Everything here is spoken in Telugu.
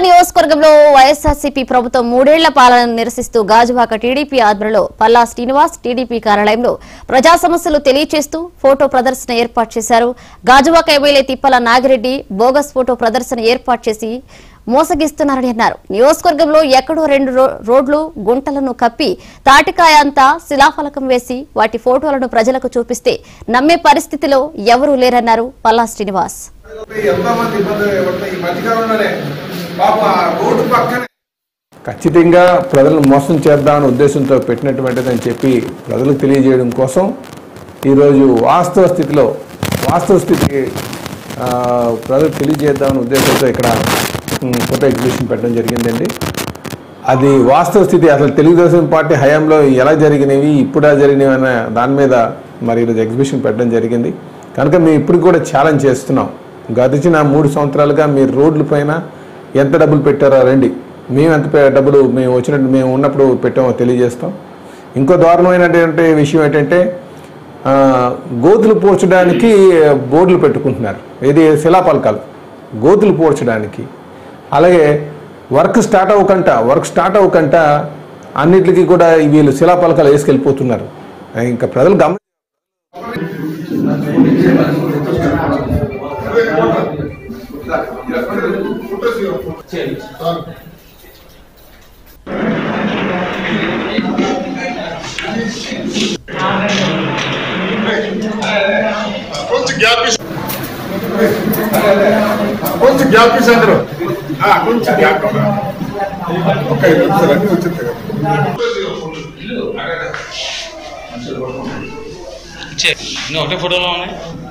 నియోజకవర్గంలో వైఎస్ఆర్సీపీ ప్రభుత్వం మూడేళ్ళ పాలనను నిరసిస్తూ గాజువాక టీడీపీ ఆధ్వర్యంలో పల్లా శ్రీనివాస్ టీడీపీ కార్యాలయంలో ప్రజా సమస్యలు తెలియచేస్తూ ఫోటో ప్రదర్శన ఏర్పాటు చేశారు. Gajuwaka MLA Tippala Nagireddy bogus photo ప్రదర్శన ఏర్పాటు చేసి మోసగిస్తున్నారని అన్నారు. నియోజకవర్గంలో ఎక్కడో రెండు రో- రోడ్లు గుంటలను కప్పి తాటికాయ అంతా శిలాఫలకం వేసి వాటి ఫోటోలను ప్రజలకు చూపిస్తే నమ్మే పరిస్థితిలో ఎవరూ లేరన్నారు పల్లా శ్రీనివాస్. ఎంతో మంది పడుతున్నాయి ఈ మధ్యకాలంలోనే రోడ్డు ఖచ్చితంగా ప్రజలను మోసం చేద్దామని ఉద్దేశంతో పెట్టినటువంటిదని చెప్పి ప్రజలకు తెలియజేయడం కోసం ఈరోజు వాస్తవ స్థితిలో వాస్తవ స్థితి ఆ, ప్రజలకు తెలియజేద్దామనే ఉద్దేశంతో ఇక్కడ ఫోటో ఎగ్జిబిషన్ పెట్టడం జరిగిందండి. అది వాస్తవ స్థితి అసలు తెలుగుదేశం పార్టీ హయాంలో ఎలా జరిగినవి ఇప్పుడా జరిగినవి అనే దాని మీద మరి ఈరోజు ఎగ్జిబిషన్ పెట్టడం జరిగింది. కనుక మేము ఇప్పుడు కూడా ఛాలెంజ్ చేస్తున్నాం. గడిచిన మూడు సంవత్సరాలుగా మీరు రోడ్ల పైన ఎంత డబ్బులు పెట్టారో రండి. మేము ఎంత డబ్బులు మేము వచ్చినట్టు మేము ఉన్నప్పుడు పెట్టామో తెలియజేస్తాం. ఇంకో దారుణమైనటువంటి విషయం ఏంటంటే గోతులు పూడ్చడానికి బోర్డులు పెట్టుకుంటున్నారు. ఇది శిలాపలకాలు గోతులు పూడ్చడానికి అలాగే వర్క్ స్టార్ట్ అవ్వకంట. వర్క్ స్టార్ట్ అవ్వకంట అన్నిటికీ కూడా వీళ్ళు శిలాపలకాలు వేసుకెళ్ళిపోతున్నారు. ఇంకా ప్రజలు coisa e eu. Sim. Sabe? Quanto? Ah, quanto gap? Ok, não. Não, tem foto não.